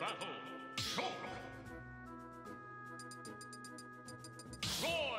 battle, show! Roar!